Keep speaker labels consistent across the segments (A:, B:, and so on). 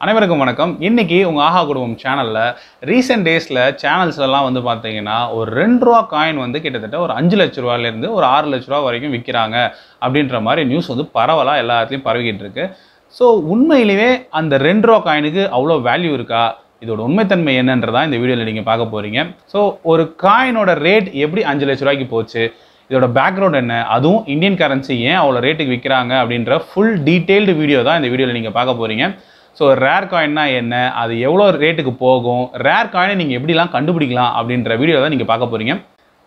A: அனைவருக்கும் வணக்கம். இன்னைக்கு உங்கள் ஆஹா குடும்பம் சேனலில் ரீசெண்ட் டேஸில் சேனல்ஸ்லாம் வந்து பார்த்தீங்கன்னா ஒரு ரெண்டு ரூபா காயின் வந்து கிட்டத்தட்ட ஒரு அஞ்சு லட்ச ரூபாலேருந்து ஒரு ஆறு லட்ச ரூபா வரைக்கும் விற்கிறாங்க அப்படின்ற மாதிரி நியூஸ் வந்து பரவலாக எல்லாத்துலேயும் பரவிக்கிட்டு இருக்கு. ஸோ உண்மையிலேயே அந்த ரெண்டு ரூபா காயினுக்கு அவ்வளோ வேல்யூ இருக்கா? இதோட உண்மைத்தன்மை என்னன்றதா இந்த வீடியோவில் நீங்கள் பார்க்க போகிறீங்க ஸோ ஒரு காயினோட ரேட் எப்படி அஞ்சு லட்ச ரூபாய்க்கு போச்சு? இதோட பேக்ரவுண்ட் என்ன? அதுவும் இந்தியன் கரன்சி ஏன் அவ்வளோ ரேட்டுக்கு விற்கிறாங்க அப்படின்ற ஃபுல் டீட்டெயில்டு வீடியோ தான் இந்த வீடியோவில் நீங்கள் பார்க்க போகிறீங்க ஸோ ரேர் காயின்னா என்ன? அது எவ்வளோ ரேட்டுக்கு போகும்? ரேர் காயினை நீங்கள் எப்படிலாம் கண்டுபிடிக்கலாம் அப்படின்ற வீடியோ தான் நீங்கள் பார்க்க போகிறீங்க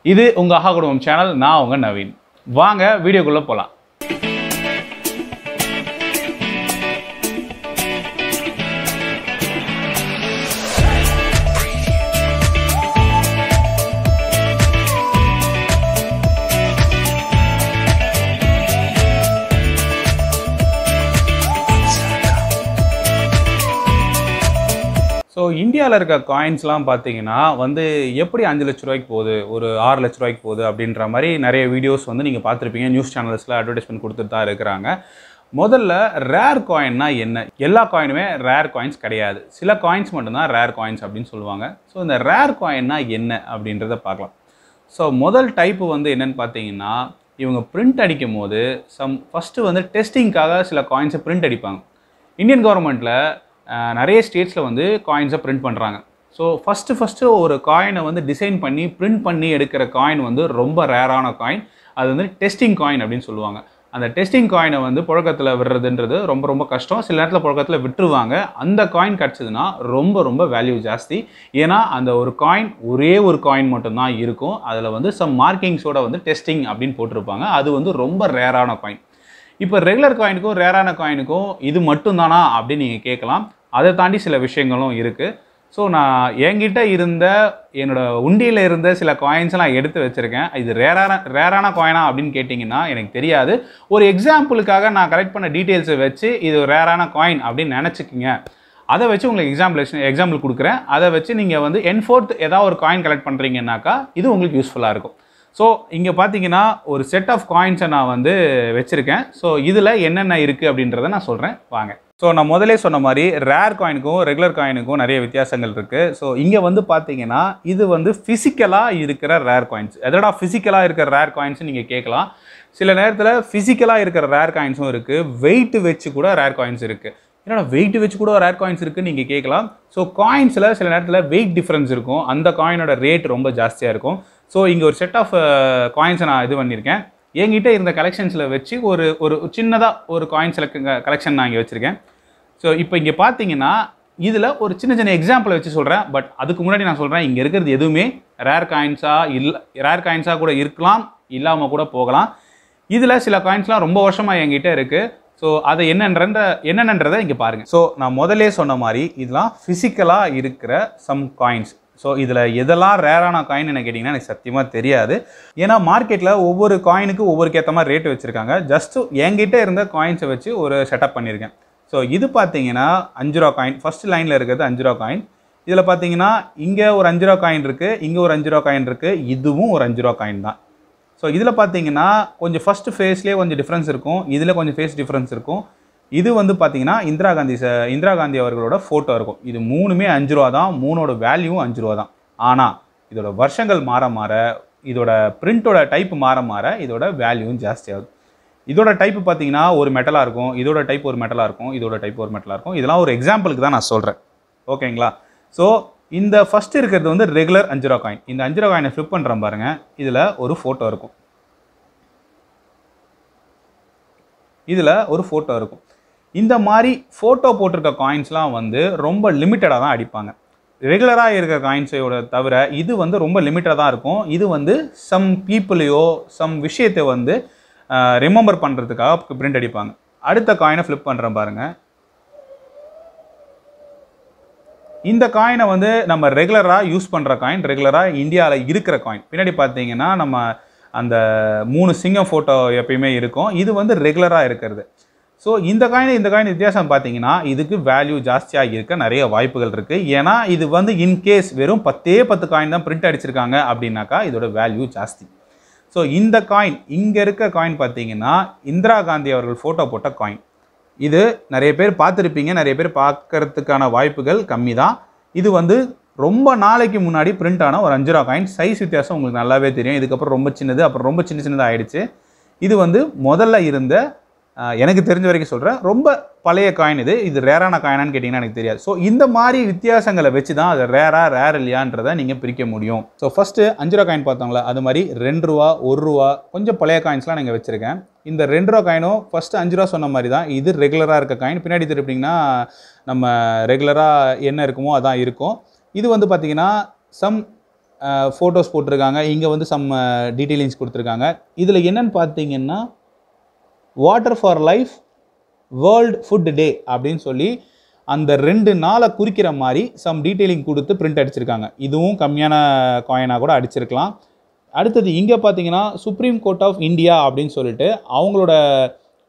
A: இது உங்கள் ஆஹா குடும்பம் சேனல் நான் உங்கள் நவீன். வாங்க வீடியோக்குள்ளே போகலாம் இந்தியாவில் இருக்க காயின்ஸ்லாம் பார்த்தீங்கன்னா வந்து எப்படி அஞ்சு லட்ச ரூபாய்க்கு போகுது? ஒரு ஆறு லட்ச ரூபாய்க்கு போகுது அப்படின்ற மாதிரி நிறைய வீடியோஸ் வந்து நீங்கள் பார்த்துருப்பீங்க. நியூஸ் சேனல்ஸில் அட்வர்டைஸ்மெண்ட் கொடுத்துட்டு தான் இருக்கிறாங்க. முதல்ல ரேர் காயின்னா என்ன? எல்லா காயினுமே ரேர் காயின்ஸ் கிடையாது. சில காயின்ஸ் மட்டும்தான் ரேர் காயின்ஸ் அப்படின்னு சொல்லுவாங்க. ஸோ இந்த ரேர் காயின்னா என்ன அப்படின்றத பார்க்கலாம். ஸோ முதல் டைப்பு வந்து என்னன்னு பார்த்தீங்கன்னா இவங்க பிரிண்ட் அடிக்கும் போது சம் ஃபஸ்ட்டு வந்து டெஸ்டிங்க்காக சில காயின்ஸை பிரிண்ட் அடிப்பாங்க. இந்தியன் கவர்மெண்ட்டில் நிறைய ஸ்டேட்ஸில் வந்து காயின்ஸை பிரிண்ட் பண்ணுறாங்க ஸோ ஃபஸ்ட்டு ஃபஸ்ட்டு ஒரு காயினை வந்து டிசைன் பண்ணி பிரிண்ட் பண்ணி எடுக்கிற காயின் வந்து ரொம்ப ரேரான காயின் அது வந்து டெஸ்டிங் காயின் அப்படின்னு சொல்லுவாங்க. அந்த டெஸ்டிங் காயினை வந்து புழக்கத்தில் விடுறதுன்றது ரொம்ப ரொம்ப கஷ்டம். சில நேரத்தில் புழக்கத்தில் விட்டுருவாங்க. அந்த காயின் கிடச்சதுன்னா ரொம்ப ரொம்ப வேல்யூ ஜாஸ்தி. ஏன்னா அந்த ஒரு காயின் ஒரே ஒரு காயின் மட்டும்தான் இருக்கும். அதில் வந்து சம் மார்க்கிங்ஸோட வந்து டெஸ்டிங் அப்படின்னு போட்டிருப்பாங்க. அது வந்து ரொம்ப ரேரான காயின் இப்போ ரெகுலர் காயினுக்கும் ரேரான காயினுக்கும் இது மட்டும்தானா அப்படின்னு நீங்கள் கேட்கலாம். அதை தாண்டி சில விஷயங்களும் இருக்குது ஸோ நான் என்கிட்ட இருந்த என்னோட உண்டியில் இருந்த சில காயின்ஸ்லாம் எடுத்து வச்சுருக்கேன். இது ரேரான ரேரான காயினா அப்படின்னு கேட்டிங்கன்னா எனக்கு தெரியாது. ஒரு எக்ஸாம்பிளுக்காக நான் கலெக்ட் பண்ண டீட்டெயில்ஸை வச்சு இது ரேரான காயின் அப்படின்னு நினச்சிக்கிங்க. அதை வச்சு உங்களுக்கு எக்ஸாம்பிளேஷன் எக்ஸாம்பிள் கொடுக்குறேன். அதை வச்சு நீங்கள் வந்து என்ஃபோர்த் ஏதாவது ஒரு காயின் கலெக்ட் பண்ணுறீங்கன்னாக்கா இது உங்களுக்கு யூஸ்ஃபுல்லாக இருக்கும். ஸோ இங்கே பார்த்தீங்கன்னா ஒரு செட் ஆஃப் காயின்ஸை நான் வந்து வச்சுருக்கேன். ஸோ இதில் என்னென்ன இருக்குது அப்படின்றத நான் சொல்கிறேன் வாங்க. ஸோ நான் முதலே சொன்ன மாதிரி ரேர் காயினுக்கும் ரெகுலர் காயினுக்கும் நிறைய வித்தியாசங்கள் இருக்குது ஸோ இங்கே வந்து பார்த்தீங்கன்னா இது வந்து ஃபிசிக்கலாக இருக்கிற ரேர் காயின்ஸ் எதடா ஃபிசிக்கலாக இருக்கிற ரேர் காயின்ஸ் நீங்கள் கேட்கலாம் சில நேரத்தில் ஃபிசிக்கலாக இருக்கிற ரேர் காயின்ஸும் இருக்குது வெயிட்டு வச்சு கூட ரேர் காயின்ஸ் இருக்குது என்னடா வெயிட் வச்சு கூட ரேர் காயின்ஸ் இருக்குன்னு நீங்கள் கேட்கலாம் ஸோ காயின்ஸில் சில நேரத்தில் வெயிட் டிஃப்ரென்ஸ் இருக்கும். அந்த காயினோட ரேட் ரொம்ப ஜாஸ்தியாக இருக்கும். ஸோ இங்கே ஒரு செட் ஆஃப் காயின்ஸை நான் இது பண்ணியிருக்கேன் என்கிட்ட இருந்த கலெக்ஷன்ஸில் வச்சு ஒரு ஒரு சின்னதாக ஒரு காயின் செலக்ட் கலெக்ஷன் நான் இங்கே வச்சுருக்கேன். ஸோ இப்போ இங்கே பார்த்தீங்கன்னா இதில் ஒரு சின்ன சின்ன எக்ஸாம்பிளை வச்சு சொல்கிறேன் பட் அதுக்கு முன்னாடி நான் சொல்கிறேன் இங்கே இருக்கிறது எதுவுமே ரேர் காயின்ஸாக இல்லை ரேர் காயின்ஸாக கூட இருக்கலாம் இல்லாமல் கூட போகலாம். இதில் சில காயின்ஸ்லாம் ரொம்ப வருஷமாக என்கிட்ட இருக்குது ஸோ அதை என்னன்ற என்னென்னன்றதை இங்கே பாருங்கள் ஸோ நான் முதலே சொன்ன மாதிரி இதெல்லாம் ஃபிசிக்கலாக இருக்கிற சம் காயின்ஸ் ஸோ இதில் எதெல்லாம் ரேரான காயின் என்ன கேட்டிங்கன்னா எனக்கு சத்தியமாக தெரியாது. ஏன்னா மார்க்கெட்டில் ஒவ்வொரு காயினுக்கு ஒவ்வொருக்கேற்ற மாதிரி ரேட்டு வச்சுருக்காங்க. ஜஸ்ட்டு என்கிட்ட இருந்த காயின்ஸை வச்சு ஒரு செட்டப் பண்ணியிருக்கேன் ஸோ இது பார்த்தீங்கன்னா அஞ்சு ரூபா காயின் ஃபர்ஸ்ட் லைனில் இருக்கிறது அஞ்சு ரூபா காயின் இதில் பார்த்தீங்கன்னா இங்கே ஒரு அஞ்சு ரூபா காயின் இருக்குது இங்கே ஒரு அஞ்சு ரூபா காயின் இருக்குது இதுவும் ஒரு அஞ்சு ரூபா காயின் தான். ஸோ இதில் பார்த்தீங்கன்னா கொஞ்சம் ஃபஸ்ட்டு ஃபேஸ்லேயே கொஞ்சம் டிஃப்ரென்ஸ் இருக்கும். இதில் கொஞ்சம் ஃபேஸ் டிஃப்ரென்ஸ் இருக்கும். இது வந்து பார்த்தீங்கன்னா இந்திரா காந்தி ச இந்திரா காந்தி அவர்களோட ஃபோட்டோ இருக்கும். இது மூணுமே அஞ்சு ரூபா தான் மூணோட வேல்யூவும் அஞ்சு ரூபா தான். ஆனால் இதோட வருஷங்கள் மாற மாற இதோட பிரிண்ட்டோட டைப் மாற மாற இதோட வேல்யூவும் ஜாஸ்தியாகுது இதோட டைப் பார்த்தீங்கன்னா ஒரு மெட்டலாக இருக்கும் இதோட டைப் ஒரு மெட்டலாக இருக்கும் இதோட டைப் ஒரு மெட்டலாக இருக்கும். இதெல்லாம் ஒரு எக்ஸாம்பிளுக்கு தான் நான் சொல்கிறேன் ஓகேங்களா? ஸோ இந்த ஃபஸ்ட் இருக்கிறது வந்து ரெகுலர் அஞ்சு ரூபா காயின் இந்த அஞ்சு ரூபா காயினை ஃப்ளிப் பண்ணுறேன் பாருங்கள் இதில் ஒரு ஃபோட்டோ இருக்கும். இதில் ஒரு ஃபோட்டோ இருக்கும். இந்த மாதிரி ஃபோட்டோ போட்டிருக்க காயின்ஸ்லாம் வந்து ரொம்ப லிமிட்டடாக தான் அடிப்பாங்க. ரெகுலராக இருக்கிற காயின்ஸையோட தவிர இது வந்து ரொம்ப லிமிட்டடாக தான் இருக்கும். இது வந்து சம் பீப்புளையோ சம் விஷயத்தை வந்து ரிமெம்பர் பண்ணுறதுக்காக பிரிண்ட் அடிப்பாங்க. அடுத்த காயினை ஃப்ளிப் பண்ணுறேன் பாருங்கள் இந்த காயினை வந்து நம்ம ரெகுலராக யூஸ் பண்ணுற காயின் ரெகுலராக இந்தியாவில் இருக்கிற காயின் பின்னாடி பார்த்தீங்கன்னா நம்ம அந்த மூணு சிங்கம் ஃபோட்டோ எப்பயுமே இருக்கும். இது வந்து ரெகுலராக இருக்கிறது. ஸோ இந்த காயின் இந்த காயின் வித்தியாசம் பார்த்தீங்கன்னா இதுக்கு வேல்யூ ஜாஸ்தியாக இருக்க நிறைய வாய்ப்புகள் இருக்குது ஏன்னா இது வந்து இன்கேஸ் வெறும் பத்தே பத்து காயின் தான் பிரிண்ட் அடிச்சிருக்காங்க அப்படின்னாக்கா இதோட வேல்யூ ஜாஸ்தி. ஸோ இந்த காயின் இங்கே இருக்க காயின் பார்த்தீங்கன்னா இந்திரா காந்தி அவர்கள் ஃபோட்டோ போட்ட காயின் இது நிறைய பேர் பார்த்துருப்பீங்க நிறைய பேர் பார்க்கறதுக்கான வாய்ப்புகள் கம்மி தான். இது வந்து ரொம்ப நாளைக்கு முன்னாடி பிரிண்ட் ஆன ஒரு அஞ்சு ரூபா காயின் சைஸ் வித்தியாசம் உங்களுக்கு நல்லாவே தெரியும். இதுக்கப்புறம் ரொம்ப சின்னது அப்புறம் ரொம்ப சின்ன சின்னதாக ஆயிடுச்சு. இது வந்து முதல்ல இருந்த எனக்கு தெரிஞ்ச வரைக்கும் சொல்கிறேன் ரொம்ப பழைய காயின் இது. இது ரேரான காயினான்னு கேட்டிங்கன்னா எனக்கு தெரியாது. ஸோ இந்த மாதிரி வித்தியாசங்களை வச்சு தான் அது ரேரா ரேர் இல்லையான்றதை நீங்கள் பிரிக்க முடியும். ஸோ ஃபஸ்ட்டு அஞ்சு ரூபா காயின் பார்த்தோங்களா அது மாதிரி ரெண்டு ரூபா ஒரு ரூபா கொஞ்சம் பழைய காயின்ஸ்லாம் நீங்கள் வச்சுருக்கேன். இந்த ரெண்டு ரூபா காயினும் ஃபஸ்ட்டு அஞ்சு ரூபா சொன்ன மாதிரி தான். இது ரெகுலராக இருக்க காயின் பின்னாடி திருப்பிங்கன்னா நம்ம ரெகுலராக என்ன இருக்குமோ அதான் இருக்கும். இது வந்து பார்த்தீங்கன்னா சம் ஃபோட்டோஸ் போட்டிருக்காங்க. இங்கே வந்து சம் டீட்டெயிலிங்ஸ் கொடுத்துருக்காங்க. இதில் என்னன்னு பார்த்தீங்கன்னா water for life world food day அப்படின்னு சொல்லி அந்த ரெண்டு நாளை குறிக்கிற மாதிரி சம் டீட்டெயிலிங் கொடுத்து பிரிண்ட் அடிச்சிருக்காங்க. இதுவும் கம்மியான காயினாக கூட அடிச்சிருக்கலாம். அடுத்தது இங்கே பார்த்தீங்கன்னா சுப்ரீம் கோர்ட் ஆஃப் இந்தியா அப்படின்னு சொல்லிட்டு அவங்களோட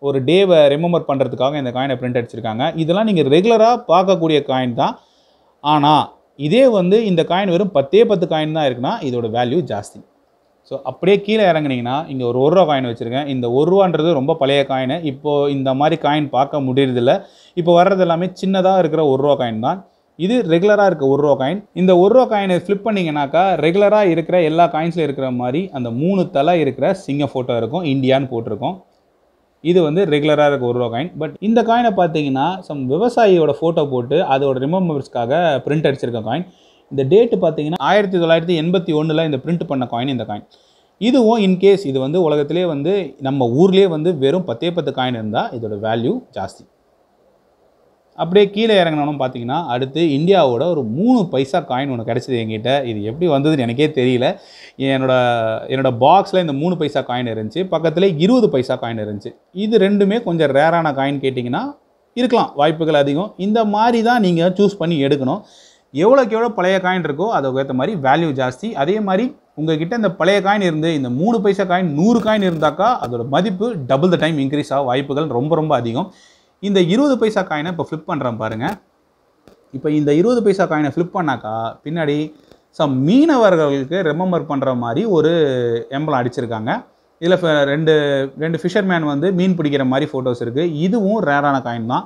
A: ஒரு டேவை ரிமெம்பர் பண்ணுறதுக்காக இந்த காயினை பிரிண்ட் அடிச்சிருக்காங்க. இதெல்லாம் நீங்கள் ரெகுலராக பார்க்கக்கூடிய காயின் தான். ஆனால் இதே வந்து இந்த காயின் வெறும் பத்தே பத்து காயின் தான் இருக்குன்னா இதோட வேல்யூ ஜாஸ்தி. ஸோ அப்படியே கீழே இறங்குனீங்கன்னா இங்கே ஒரு ஒரு ரூபா காயின் வச்சுருக்கேன். இந்த ஒரு ரூபான்றது ரொம்ப பழைய காயின் இப்போது இந்த மாதிரி காயின் பார்க்க முடியறதில்ல. இப்போ வர்றது எல்லாமே சின்னதாக இருக்கிற ஒரு ரூபா காயின் தான். இது ரெகுலராக இருக்க ஒரு ரூபா காயின் இந்த ஒரு ரூபா காயினை ஃப்ளிப் பண்ணிங்கனாக்கா ரெகுலராக இருக்கிற எல்லா காயின்ஸில் இருக்கிற மாதிரி அந்த மூணு தலை இருக்கிற சிங்க ஃபோட்டோ இருக்கும் இந்தியான்னு போட்டிருக்கோம். இது வந்து ரெகுலராக இருக்க ஒரு ரூபா காயின் பட் இந்த காயினை பார்த்தீங்கன்னா சம் விவசாயியோட ஃபோட்டோ போட்டு அதோட ரிமெம்பர்ஸ்க்காக பிரிண்ட் அடிச்சிருக்க காயின் இந்த டேட்டு பார்த்தீங்கன்னா ஆயிரத்தி தொள்ளாயிரத்தி எண்பத்தி ஒன்றில் இந்த பிரிண்ட் பண்ண காயின் இந்த காயின் இதுவும் இன்கேஸ் இது வந்து உலகத்திலே வந்து நம்ம ஊர்லேயே வந்து வெறும் பத்தே பத்து காயின் இருந்தால் இதோட வேல்யூ ஜாஸ்தி. அப்படியே கீழே இறங்கினோம் பார்த்தீங்கன்னா அடுத்து இந்தியாவோட ஒரு மூணு பைசா காயின் ஒன்று கிடச்சிது எங்கிட்ட இது எப்படி வந்ததுன்னு எனக்கே தெரியல. என்னோட என்னோடய பாக்ஸில் இந்த மூணு பைசா காயின் இருந்துச்சு. பக்கத்தில் இருபது பைசா காயின் இருந்துச்சு. இது ரெண்டுமே கொஞ்சம் ரேரான காயின் கேட்டிங்கன்னா இருக்கலாம். வாய்ப்புகள் அதிகம். இந்த மாதிரி தான் நீங்கள் சூஸ் பண்ணி எடுக்கணும். எவ்வளோக்கு எவ்வளோ பழைய காயின் இருக்கோ அதுக்கு ஏற்ற மாதிரி வேல்யூ ஜாஸ்தி. அதே மாதிரி உங்ககிட்ட இந்த பழைய காயின் இருந்து இந்த மூணு பைசா காயின் நூறு காயின் இருந்தாக்கா அதோட மதிப்பு டபுள் த டைம் இன்க்ரீஸ் ஆக வாய்ப்புகள் ரொம்ப ரொம்ப அதிகம். இந்த இருபது பைசா காயினை இப்போ ஃப்ளிப் பண்ணுறேன் பாருங்கள் இப்போ இந்த இருபது பைசா காயினை ஃப்ளிப் பண்ணாக்கா பின்னாடி சம் மீனவர்களுக்கு ரெமெம்பர் பண்ணுற மாதிரி ஒரு எம்பளம் அடிச்சிருக்காங்க. இதில் ரெண்டு ரெண்டு ஃபிஷர்மேன் வந்து மீன் பிடிக்கிற மாதிரி ஃபோட்டோஸ் இருக்குது இதுவும் ரேரான காயின் தான்.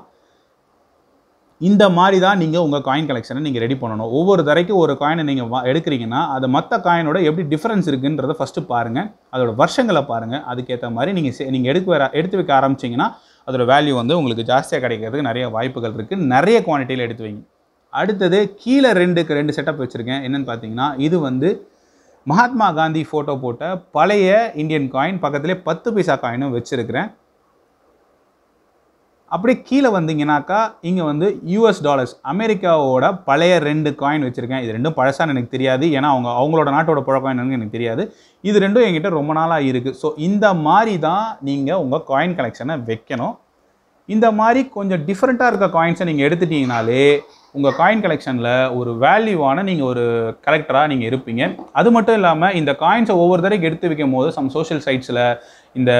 A: இந்த மாதிரி தான் நீங்கள் உங்கள் காயின் கலெக்ஷனை நீங்கள் ரெடி பண்ணணும். ஒவ்வொரு தரைக்கும் ஒரு காயினை நீங்கள் வா எடுக்கிறீங்கன்னா அது மற்ற காயினோட எப்படி டிஃப்ரென்ஸ் இருக்குன்றதை ஃபஸ்ட்டு பாருங்கள் அதோட வருஷங்களை பாருங்கள் அதுக்கேற்ற மாதிரி நீங்கள் நீங்கள் எடுக்க வர எடுத்து வைக்க ஆரம்பிச்சிங்கன்னா அதோட வேல்யூ வந்து உங்களுக்கு ஜாஸ்தியாக கிடைக்கிறதுக்கு நிறைய வாய்ப்புகள் இருக்குது நிறைய குவான்டிட்டியில் எடுத்து வைங்க. அடுத்தது கீழே ரெண்டுக்கு ரெண்டு செட்டப் வச்சுருக்கேன். என்னென்னு பார்த்தீங்கன்னா இது வந்து மகாத்மா காந்தி ஃபோட்டோ போட்ட பழைய இந்தியன் காயின் பக்கத்துலேயே பத்து பைசா காயினும் வச்சுருக்கிறேன். அப்படியே கீழே வந்தீங்கன்னாக்கா இங்கே வந்து யூஎஸ் டாலர்ஸ் அமெரிக்காவோட பழைய ரெண்டு காயின் வச்சுருக்கேன். இது ரெண்டும் பழசான்னு எனக்கு தெரியாது. ஏன்னா அவங்க அவங்களோட நாட்டோட பழக்கம் என்னன்னு எனக்கு தெரியாது. இது ரெண்டும் என்கிட்ட ரொம்ப நாளாக இருக்குது ஸோ இந்த மாதிரி தான் நீங்கள் உங்கள் காயின் கலெக்ஷனை வைக்கணும். இந்த மாதிரி கொஞ்சம் டிஃப்ரெண்ட்டாக இருக்க காயின்ஸை நீங்கள் எடுத்துட்டிங்கனாலே உங்கள் காயின் கலெக்ஷனில் ஒரு வேல்யூவான நீங்கள் ஒரு கலெக்டராக நீங்கள் இருப்பீங்க. அது மட்டும் இல்லாமல் இந்த காயின்ஸை ஒவ்வொரு தடவைக்கு எடுத்து வைக்கும் போது சம் சோஷியல் சைட்ஸில் இந்த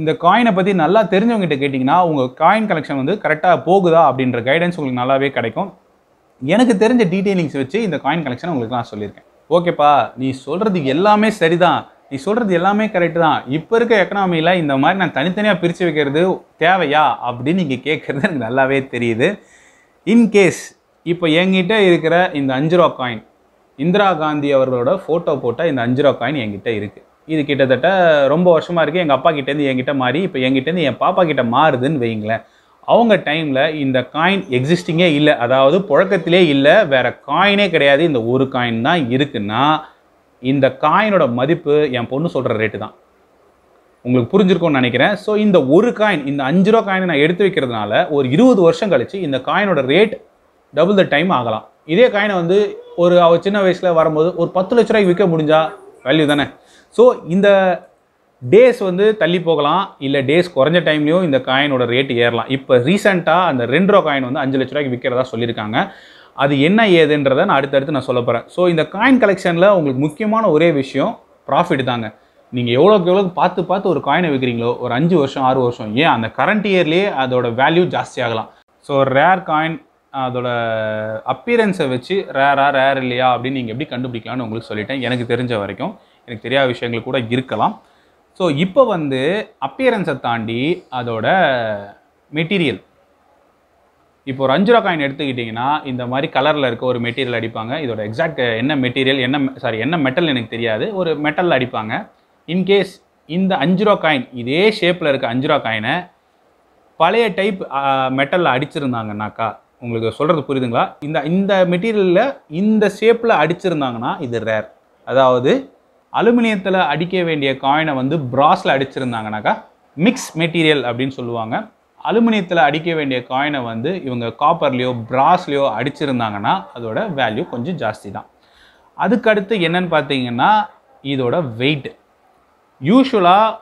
A: இந்த காயினை பற்றி நல்லா தெரிஞ்சவங்ககிட்ட கேட்டிங்கன்னா உங்கள் காயின் கலெக்ஷன் வந்து கரெக்டாக போகுதா அப்படின்ற கைடன்ஸ் உங்களுக்கு நல்லாவே கிடைக்கும். எனக்கு தெரிஞ்ச டீட்டெயிலிங்ஸ் வச்சு இந்த காயின் கலெக்ஷன் உங்களுக்கு நான் சொல்லியிருக்கேன். ஓகேப்பா நீ சொல்கிறது எல்லாமே சரிதான். நீ சொல்கிறது எல்லாமே கரெக்டு தான். இப்போ இருக்க எக்கனாமியில் இந்த மாதிரி நான் தனித்தனியாக பிரித்து வைக்கிறது தேவையா அப்படின்னு நீங்கள் கேட்குறது எனக்கு நல்லாவே தெரியுது. இன்கேஸ் இப்போ என்கிட்ட இருக்கிற இந்த அஞ்சு ரூபா காயின் இந்திரா காந்தி அவர்களோட ஃபோட்டோ போட்ட இந்த அஞ்சு ரூபா காயின் என்கிட்ட இருக்குது இது கிட்டத்தட்ட ரொம்ப வருஷமாக இருக்குது எங்கள் அப்பா கிட்டேருந்து என்கிட்ட மாறி இப்போ என்கிட்டேருந்து என் பாப்பா கிட்ட மாறுதுன்னு வைங்களேன் அவங்க டைமில் இந்த காயின் எக்ஸிஸ்டிங்கே இல்லை. அதாவது புழக்கத்திலே இல்லை. வேற காயினே கிடையாது. இந்த ஒரு காயின் தான் இருக்குன்னா இந்த காயினோட மதிப்பு என் பொண்ணு சொல்கிற ரேட்டு தான். உங்களுக்கு புரிஞ்சிருக்கும்னு நினைக்கிறேன். ஸோ இந்த ஒரு காயின் இந்த அஞ்சு ரூபா காயினை நான் எடுத்து வைக்கிறதுனால ஒரு இருபது வருஷம் கழித்து இந்த காயினோட ரேட் டபுள் த டைம் ஆகலாம். இதே காயினை வந்து ஒரு அவள் சின்ன வயசில் வரும்போது ஒரு பத்து லட்ச ரூபாய்க்கு விற்க முடிஞ்சால் வேல்யூ தானே? ஸோ இந்த டேஸ் வந்து தள்ளி போகலாம். இல்லை டேஸ் குறைஞ்ச டைம்லேயும் இந்த காயினோட ரேட்டு ஏறலாம். இப்போ ரீசெண்டாக அந்த ரெண்டு ரூபா காயின் வந்து அஞ்சு லட்ச ரூபாய்க்கு விற்கிறதா சொல்லியிருக்காங்க. அது என்ன ஏதுன்றதை நான் அடுத்தடுத்து நான் சொல்ல போகிறேன் ஸோ இந்த காயின் கலெக்ஷனில் உங்களுக்கு முக்கியமான ஒரே விஷயம் ப்ராஃபிட் தாங்க. நீங்கள் எவ்வளோக்கு எவ்வளோ பார்த்து பார்த்து ஒரு காயினை விற்கிறீங்களோ ஒரு அஞ்சு வருஷம் ஆறு வருஷம் ஏன் அந்த கரண்ட் இயர்லேயே அதோட வேல்யூ ஜாஸ்தி ஆகலாம். ஸோ ரேர் காயின் அதோட அப்பியரன்ஸை வச்சு ரேரா ரேர் இல்லையா அப்படின்னு நீங்கள் எப்படி கண்டுபிடிக்கலாம்னு உங்களுக்கு சொல்லிட்டேன். எனக்கு தெரிஞ்ச வரைக்கும். எனக்கு தெரியாத விஷயங்கள் கூட இருக்கலாம். ஸோ இப்போ வந்து அப்பியரன்ஸை தாண்டி அதோட மெட்டீரியல் இப்போ ஒரு அஞ்சு ரூபா காயின் எடுத்துக்கிட்டிங்கன்னா இந்த மாதிரி கலரில் இருக்க ஒரு மெட்டீரியல் அடிப்பாங்க. இதோட எக்ஸாக்ட் என்ன மெட்டீரியல் என்ன சாரி என்ன மெட்டல் எனக்கு தெரியாது. ஒரு மெட்டலில் அடிப்பாங்க. இன்கேஸ் இந்த அஞ்சு ரூபா காயின் இதே ஷேப்பில் இருக்க அஞ்சு ரூபா காயினை பழைய டைப் மெட்டலில் அடிச்சிருந்தாங்கனாக்கா உங்களுக்கு சொல்கிறது புரியுதுங்களா? இந்த இந்த மெட்டீரியலில் இந்த ஷேப்பில் அடிச்சிருந்தாங்கன்னா இது ரேர் அதாவது அலுமினியத்தில் அடிக்க வேண்டிய காயினை வந்து பிராஸில் அடிச்சிருந்தாங்கனாக்கா மிக்ஸ் மெட்டீரியல் அப்படின்னு சொல்லுவாங்க. அலுமினியத்தில் அடிக்க வேண்டிய காயினை வந்து இவங்க காப்பர்லேயோ பிராஸ்லேயோ அடிச்சிருந்தாங்கன்னா அதோட வேல்யூ கொஞ்சம் ஜாஸ்தி தான் அதுக்கடுத்து என்னன்னு பார்த்தீங்கன்னா இதோட வெயிட் யூஸ்வலாக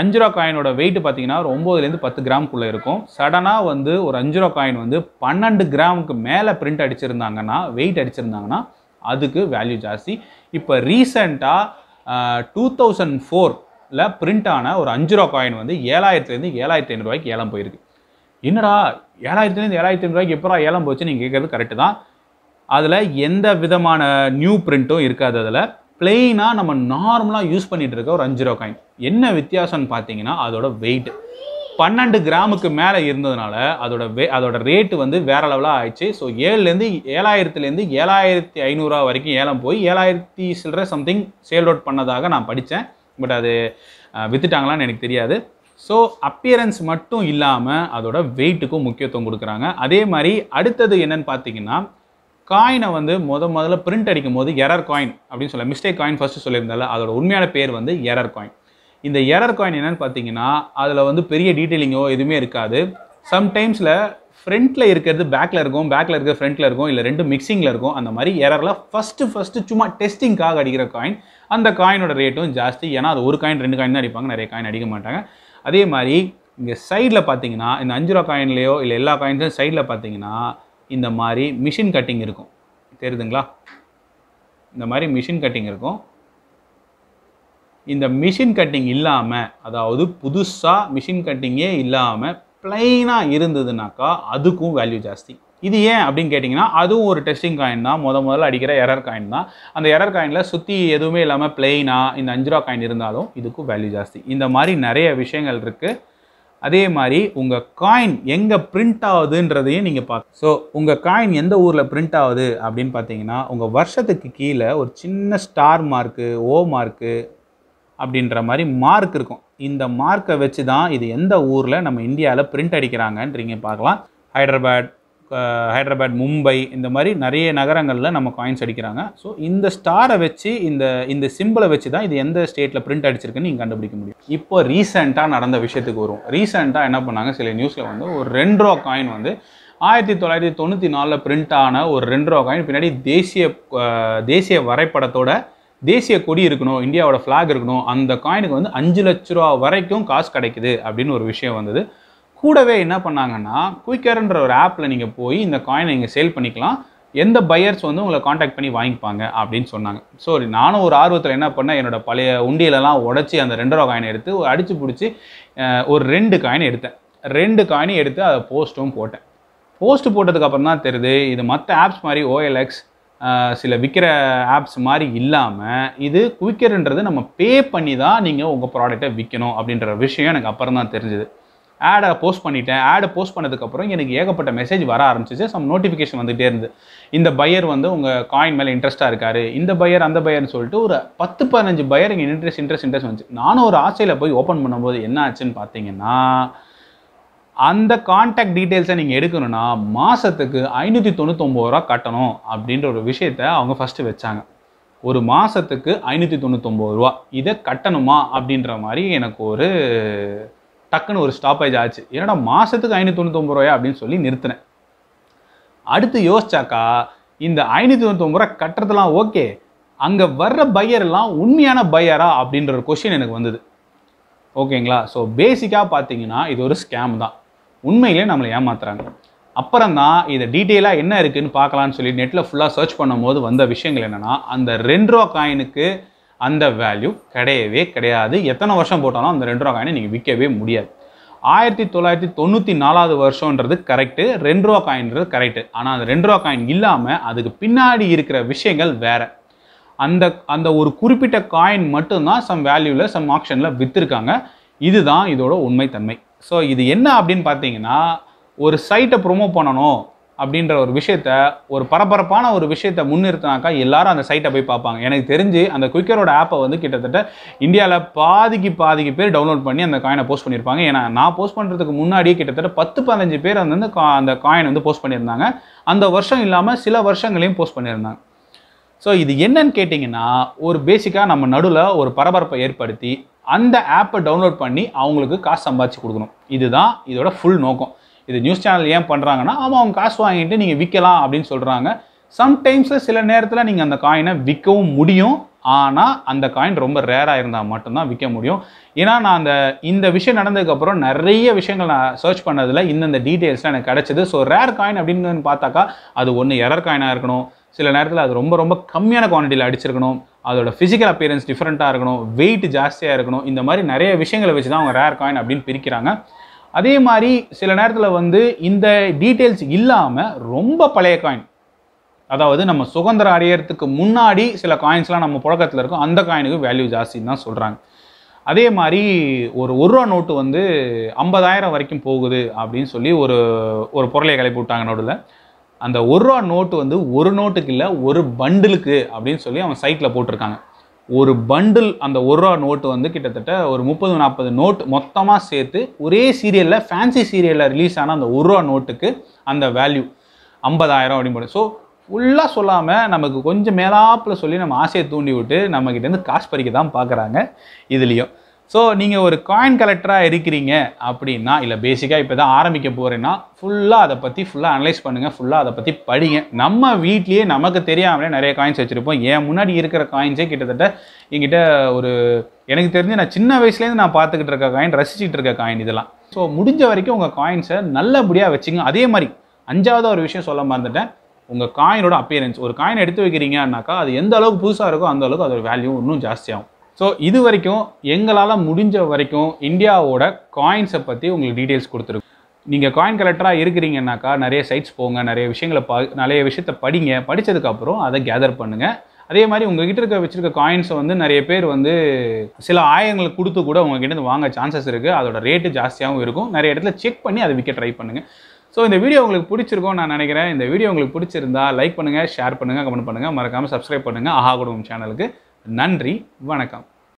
A: அஞ்சு ரூபா காயினோட வெயிட் பார்த்தீங்கன்னா ஒரு ஒம்போதுலேருந்து பத்து கிராம்குள்ளே இருக்கும். சடனாக வந்து ஒரு அஞ்சு ரூபா காயின் வந்து பன்னெண்டு கிராமுக்கு மேலே பிரிண்ட் அடிச்சிருந்தாங்கன்னா வெயிட் அடிச்சிருந்தாங்கன்னா அதுக்கு வேல்யூ ஜாஸ்தி. இப்போ ரீசெண்டாக டூ தௌசண்ட் ஃபோரில் பிரிண்ட் ஆன ஒரு அஞ்சு ரூபா காயின் வந்து ஏழாயிரத்துலேருந்து ஏழாயிரத்தி ஐநூறுரூவாய்க்கு ஏலம் போயிருக்கு. என்னடா ஏழாயிரத்துலேருந்து ஏழாயிரத்தி ஐநூறுரூவாய்க்கு எப்போ ஏலம் போச்சு நீங்கள் கேட்குறது கரெக்டு தான். அதில் எந்த விதமான நியூ பிரிண்ட்டும் இருக்காது அதில். பிளெயினாக நம்ம நார்மலாக யூஸ் பண்ணிகிட்டு இருக்க ஒரு அஞ்சு ரூபா காயின் என்ன வித்தியாசம்னு பார்த்தீங்கன்னா அதோட வெயிட் பன்னெண்டு கிராமுக்கு மேலே இருந்ததுனால அதோட வே அதோட ரேட்டு வந்து வேற லெவலாக ஆயிடுச்சு. ஸோ ஏழுலேருந்து ஏழாயிரத்துலேருந்து ஏழாயிரத்தி ஐநூறுரூவா வரைக்கும் ஏலம் போய் ஏழாயிரத்தி சில்லற சம்திங் சேல் அவுட் பண்ணதாக நான் படித்தேன். பட் அது விற்றுட்டாங்களான்னு எனக்கு தெரியாது. ஸோ அப்பியரன்ஸ் மட்டும் இல்லாமல் அதோட வெயிட்டுக்கும் முக்கியத்துவம் கொடுக்குறாங்க. அதே மாதிரி அடுத்தது என்னன்னு பார்த்தீங்கன்னா காயினை வந்து முத முதல்ல பிரிண்ட் அடிக்கும் போது எரர் காயின் அப்படின்னு சொல்ல மிஸ்டேக் காயின் ஃபஸ்ட்டு சொல்லியிருந்தால அதோட உண்மையான பேர் வந்து எரர் காயின் இந்த எரர் காயின் என்னன்னு பார்த்தீங்கன்னா அதில் வந்து பெரிய டீட்டெயிலிங்கோ எதுவுமே இருக்காது. சம்டைம்ஸில் ஃப்ரண்ட்டில் இருக்கிறது பேக்கில் இருக்கும் பேக்கில் இருக்கிற ஃப்ரண்ட்டில் இருக்கும் இல்லை ரெண்டு மிக்சிங்கில் இருக்கும். அந்த மாதிரி எரரில் ஃபஸ்ட்டு ஃபஸ்ட்டு சும்மா டெஸ்டிங்காக அடிக்கிற காயின் அந்த காயினோட ரேட்டும் ஜாஸ்தி. ஏன்னா அது ஒரு காயின் ரெண்டு காயின் தான் அடிப்பாங்க. நிறைய காயின் அடிக்க மாட்டாங்க. அதே மாதிரி இங்கே சைடில் பார்த்தீங்கன்னா இந்த அஞ்சு ரூபா காயின்லேயோ இல்லை எல்லா காயின்ஸும் சைடில் பார்த்தீங்கன்னா இந்த மாதிரி மிஷின் கட்டிங் இருக்கும். தெரியுதுங்களா? இந்த மாதிரி மிஷின் கட்டிங் இருக்கும். இந்த மிஷின் கட்டிங் இல்லாமல் அதாவது புதுசாக மிஷின் கட்டிங்கே இல்லாமல் பிளைனாக இருந்ததுனாக்கா அதுக்கும் வேல்யூ ஜாஸ்தி. இது ஏன் அப்படின்னு கேட்டிங்கன்னா அதுவும் ஒரு டெஸ்டிங் காயின் தான். முத முதல்ல அடிக்கிற எரர் காயின் தான். அந்த எரர் காயினில் சுற்றி எதுவுமே இல்லாமல் பிளெயினாக இந்த அஞ்சு ரூபா காயின் இருந்தாலும் இதுக்கும் வேல்யூ ஜாஸ்தி. இந்த மாதிரி நிறைய விஷயங்கள் இருக்குது அதே மாதிரி உங்கள் காயின் எங்கே பிரிண்ட் ஆகுதுன்றதையும் நீங்கள் பார்க்க ஸோ உங்கள் காயின் எந்த ஊரில் பிரிண்ட் ஆகுது அப்படின்னு பார்த்தீங்கன்னா உங்கள் வருஷத்துக்கு கீழே ஒரு சின்ன ஸ்டார் மார்க்கு ஓ மார்க்கு அப்படின்ற மாதிரி மார்க் இருக்கும். இந்த மார்க்கை வச்சு தான் இது எந்த ஊரில் நம்ம இந்தியாவில் பிரிண்ட் அடிக்கிறாங்கன்றீங்க பார்க்கலாம். ஹைதராபாத் ஹைதராபாத் மும்பை இந்த மாதிரி நிறைய நகரங்களில் நம்ம காயின்ஸ் அடிக்கிறாங்க. ஸோ இந்த ஸ்டாரை வச்சு இந்த இந்த சிம்பிளை வச்சு தான் இது எந்த ஸ்டேட்டில் பிரிண்ட் அடிச்சிருக்குன்னு நீங்கள் கண்டுபிடிக்க முடியும். இப்போ ரீசெண்டாக நடந்த விஷயத்துக்கு வரும் ரீசெண்டாக என்ன பண்ணாங்க? சில நியூஸில் வந்து ஒரு ரெண்டு ரூபா காயின் வந்து ஆயிரத்தி தொள்ளாயிரத்தி தொண்ணூற்றி நாலில் பிரிண்ட் ஆன ஒரு ரெண்டு ரூபா காயின் பின்னாடி தேசிய தேசிய வரைபடத்தோட தேசிய கொடி இருக்கணும் இந்தியாவோட ஃப்ளாக் இருக்கணும் அந்த காயினுக்கு வந்து அஞ்சு லட்ச ரூபா வரைக்கும் காசு கிடைக்குது அப்படின்னு ஒரு விஷயம் வந்தது. கூடவே என்ன பண்ணாங்கன்னா குயிக்கர்ன்ற ஒரு ஆப்பில் நீங்கள் போய் இந்த காயினை நீங்கள் சேல் பண்ணிக்கலாம். எந்த பையர்ஸ் வந்து உங்களை காண்டாக்ட் பண்ணி வாங்கிப்பாங்க அப்படின்னு சொன்னாங்க. ஸோ நானும் ஒரு ஆர்வத்தில் என்ன பண்ணேன் என்னோட பழைய உண்டியலெல்லாம் உடச்சி அந்த ரெண்டு ரூபா காயினை எடுத்து ஒரு பிடிச்சி ஒரு ரெண்டு காயின் எடுத்தேன். ரெண்டு காயினையும் எடுத்து அதை போஸ்ட்டும் போட்டேன். போஸ்ட் போட்டதுக்கப்புறம் தான் தெரியுது இது மற்ற ஆப்ஸ் மாதிரி ஓஎல்எக்ஸ் சில விற்கிற ஆப்ஸ் மாதிரி இல்லாமல் இது குவிக்கர்ன்றது நம்ம பே பண்ணி தான் நீங்கள் உங்கள் ப்ராடக்ட்டை விற்கணும் அப்படின்ற விஷயம் எனக்கு அப்புறம் தான் தெரிஞ்சுது. ஆடை போஸ்ட் பண்ணிட்டேன். ஆடை போஸ்ட் பண்ணதுக்கப்புறம் எனக்கு ஏகப்பட்ட மெசேஜ் வர ஆரம்பிச்சிச்சு. சம் நோட்டிஃபிகேஷன் வந்துகிட்டே இருந்து இந்த பையர் வந்து உங்கள் காயின் மேலே இன்ட்ரெஸ்ட்டாக இருக்காரு. இந்த பையர் அந்த பையர்னு சொல்லிட்டு ஒரு பத்து பதினஞ்சு பையர் இங்கே இன்ட்ரெஸ்ட் இன்ட்ரெஸ்ட் இன்ட்ரெஸ்ட் வந்துச்சு. நானும் ஒரு ஆசையில் போய் ஓப்பன் பண்ணும்போது என்ன ஆச்சுன்னு பார்த்தீங்கன்னா அந்த காண்டாக்ட் டீட்டெயில்ஸை நீங்கள் எடுக்கணும்னா மாதத்துக்கு ஐநூற்றி தொண்ணூத்தொம்பது ரூபா கட்டணும் அப்படின்ற ஒரு விஷயத்த அவங்க ஃபஸ்ட்டு வச்சாங்க. ஒரு மாதத்துக்கு ஐநூற்றி தொண்ணூத்தொம்பது ரூபா. இதை கட்டணுமா அப்படின்ற மாதிரி எனக்கு ஒரு டக்குன்னு ஒரு ஸ்டாப்பேஜ் ஆச்சு. என்னடா மாதத்துக்கு ஐநூற்றி தொண்ணூத்தொம்பது ரூபாயா அப்படின்னு சொல்லி நிறுத்தினேன். அடுத்து யோசிச்சாக்கா இந்த ஐநூற்றி தொண்ணூத்தொம்பது ரூபா கட்டுறதுலாம் ஓகே. அங்கே வர்ற பையர் எல்லாம் உண்மையான பையரா அப்படின்ற ஒரு கொஷின் எனக்கு வந்தது. ஓகேங்களா? ஸோ பேசிக்காக பார்த்தீங்கன்னா இது ஒரு ஸ்கேம் தான். உண்மையிலே நம்மளை ஏமாத்துறாங்க. அப்புறம் தான் இதை டீட்டெயிலாக என்ன இருக்குதுன்னு பார்க்கலான்னு சொல்லி நெட்டில் ஃபுல்லாக சர்ச் பண்ணும்போது வந்த விஷயங்கள் என்னென்னா அந்த ரெண்டு ரூபா காயினுக்கு அந்த வேல்யூ கிடையவே கிடையாது. எத்தனை வருஷம் போட்டாலும் அந்த ரெண்டு ரூபா காயினை நீங்கள் விற்கவே முடியாது. ஆயிரத்தி தொள்ளாயிரத்தி தொண்ணூற்றி நாலாவது வருஷன்றது கரெக்டு ரெண்டு ரூபா காயின்றது கரெக்டு ஆனால் அந்த ரெண்டு ரூபா காயின் இல்லாமல் அதுக்கு பின்னாடி இருக்கிற விஷயங்கள் வேறு. அந்த அந்த ஒரு குறிப்பிட்ட காயின் மட்டும்தான் சம் வேல்யூவில் சம் ஆப்ஷனில் விற்றுருக்காங்க இதுதான் இதோட உண்மைத்தன்மை. ஸோ இது என்ன அப்படின்னு பார்த்தீங்கன்னா ஒரு சைட்டை ப்ரொமோட் பண்ணணும் அப்படின்ற ஒரு விஷயத்த ஒரு பரபரப்பான ஒரு விஷயத்தை முன்னிறுத்தினாக்கா எல்லாரும் அந்த சைட்டை போய் பார்ப்பாங்க. எனக்கு தெரிஞ்சு அந்த குயிக்கரோட ஆப்பை வந்து கிட்டத்தட்ட இந்தியாவில் பாதிக்கு பாதிக்கு பேர் டவுன்லோட் பண்ணி அந்த காயினை போஸ்ட் பண்ணியிருப்பாங்க. ஏன்னா நான் போஸ்ட் பண்ணுறதுக்கு முன்னாடியே கிட்டத்தட்ட பத்து பதினஞ்சு பேர் வந்து அந்த கா- அந்த காயின் வந்து போஸ்ட் பண்ணியிருந்தாங்க. அந்த வருஷம் இல்லாமல் சில வருஷங்களையும் போஸ்ட் பண்ணியிருந்தாங்க. ஸோ இது என்னன்னு கேட்டிங்கன்னா ஒரு பேசிக்காக நம்ம நடுவில் ஒரு பரபரப்பை ஏற்படுத்தி அந்த ஆப்பை டவுன்லோட் பண்ணி அவங்களுக்கு காசு சம்பாதிச்சு கொடுக்கணும். இதுதான் இதோட ஃபுல் நோக்கம். இது நியூஸ் சேனல் ஏன் பண்ணுறாங்கன்னா ஆமாம் அவங்க காசு வாங்கிட்டு நீங்கள் விற்கலாம் அப்படின்னு சொல்கிறாங்க சம்டைம்ஸில் சில நேரத்தில் நீங்கள் அந்த காயினை விற்கவும் முடியும். ஆனால் அந்த காயின் ரொம்ப ரேராக இருந்தால் மட்டும்தான் விற்க முடியும். ஏன்னா நான் அந்த இந்த விஷயம் நடந்ததுக்கப்புறம் நிறைய விஷயங்கள் நான் சர்ச் பண்ணதில் இந்தந்த டீட்டெயில்ஸ்லாம் எனக்கு கிடச்சிது. ஸோ ரேர் காயின் அப்படின்னு பார்த்தாக்கா அது ஒன்று எரர் காயினாக இருக்கணும். சில நேரத்தில் அது ரொம்ப ரொம்ப கம்மியான குவான்டிட்டியில் அடிச்சிருக்கணும். அதோட ஃபிசிக்கல் அப்பியரன்ஸ் டிஃப்ரெண்ட்டாக இருக்கணும். வெயிட் ஜாஸ்தியாக இருக்கணும். இந்த மாதிரி நிறைய விஷயங்களை வச்சு தான் அவங்க ரேர் காயின் அப்படின்னு பிரிக்கிறாங்க. அதே மாதிரி சில நேரத்தில் வந்து இந்த டீட்டெயில்ஸ் இல்லாமல் ரொம்ப பழைய காயின் அதாவது நம்ம சுதந்திரம் அடையறதுக்கு முன்னாடி சில காயின்ஸ்லாம் நம்ம புழக்கத்தில் இருக்கும். அந்த காயினுக்கு வேல்யூ ஜாஸ்தின்னு தான் சொல்கிறாங்க அதே மாதிரி ஒரு ஒரு ரூபா நோட்டு வந்து ஐம்பதாயிரம் வரைக்கும் போகுது அப்படின்னு சொல்லி ஒரு ஒரு பொருளை கிளப்பி விட்டாங்க நோட்டில் அந்த ஒரு ரூபா நோட்டு வந்து ஒரு நோட்டுக்கு இல்லை ஒரு பண்டிலுக்கு அப்படின்னு சொல்லி அவன் சைட்டில் போட்டிருக்காங்க. ஒரு பண்டில் அந்த ஒரு ரூபா நோட்டு வந்து கிட்டத்தட்ட ஒரு முப்பது நாற்பது நோட் மொத்தமாக சேர்த்து ஒரே சீரியலில் ஃபேன்சி சீரியலில் ரிலீஸ் ஆன அந்த ஒரு ரூபா நோட்டுக்கு அந்த வேல்யூ ஐம்பதாயிரம் அப்படின்னு போட்டு. ஸோ ஃபுல்லாக சொல்லாமல் நமக்கு கொஞ்சம் மேலாப்பில் சொல்லி நம்ம ஆசையை தூண்டி விட்டு நம்மக்கிட்டேருந்து காசு பறிக்க தான் பார்க்குறாங்க இதுலேயும் ஸோ நீங்கள் ஒரு காயின் கலெக்டராக இருக்கிறீங்க அப்படின்னா இல்லை பேசிக்காக இப்போ தான் ஆரம்பிக்க போகிறேன்னா ஃபுல்லாக அதை பற்றி ஃபுல்லாக அனலைஸ் பண்ணுங்கள் ஃபுல்லாக அதை பற்றி படிங்க. நம்ம வீட்லேயே நமக்கு தெரியாமலே நிறைய காயின்ஸ் வச்சுருப்போம். என் முன்னாடி இருக்கிற காயின்ஸே கிட்டத்தட்ட எங்கிட்ட ஒரு எனக்கு தெரிஞ்சு நான் சின்ன வயசுலேருந்து நான் பார்த்துக்கிட்டு இருக்க காயின் ரசிச்சுட்டு இருக்க காயின் இதெல்லாம். ஸோ முடிஞ்ச வரைக்கும் உங்கள் காயின்ஸை நல்லபடியாக வச்சுங்க. அதே மாதிரி அஞ்சாவது ஒரு விஷயம் சொல்ல மறந்துட்டேன். உங்கள் காயினோட அப்பியரன்ஸ் ஒரு காயின் எடுத்து வைக்கிறீங்கன்னாக்கா அது எந்த அளவுக்கு புதுசாக இருக்கோ அந்த அளவுக்கு அதோட வேல்யூ இன்னும் ஜாஸ்தியாகும். ஸோ இது வரைக்கும் எங்களால் முடிஞ்ச வரைக்கும் இந்தியாவோட காயின்ஸை பற்றி உங்களுக்கு டீட்டெயில்ஸ் கொடுத்துருக்கோம். நீங்கள் காயின் கலெக்டராக இருக்கிறீங்கன்னாக்கா நிறைய சைட்ஸ் போங்க நிறைய விஷயங்களை பா நிறைய விஷயத்த படிங்க. படித்ததுக்கப்புறம் அதை கேதர் பண்ணுங்கள் அதே மாதிரி உங்ககிட்ட இருக்க வச்சிருக்க காயின்ஸை வந்து நிறைய பேர் வந்து சில ஆயங்களை கொடுத்து கூட உங்ககிட்ட வாங்க சான்சஸ் இருக்குது அதோட ரேட்டு ஜாஸ்தியாகவும் இருக்கும். நிறைய இடத்துல செக் பண்ணி அதை விற்க ட்ரை பண்ணுங்கள் ஸோ இந்த வீடியோ உங்களுக்கு பிடிச்சிருக்கும் நான் நினைக்கிறேன். இந்த வீடியோ உங்களுக்கு பிடிச்சிருந்தா லைக் பண்ணுங்கள் ஷேர் பண்ணுங்கள் கமெண்ட் பண்ணுங்கள் மறக்காமல் சப்ஸ்கிரைப் பண்ணுங்கள் ஆஹா குடும்பம் சேனலுக்கு நன்றி வணக்கம்.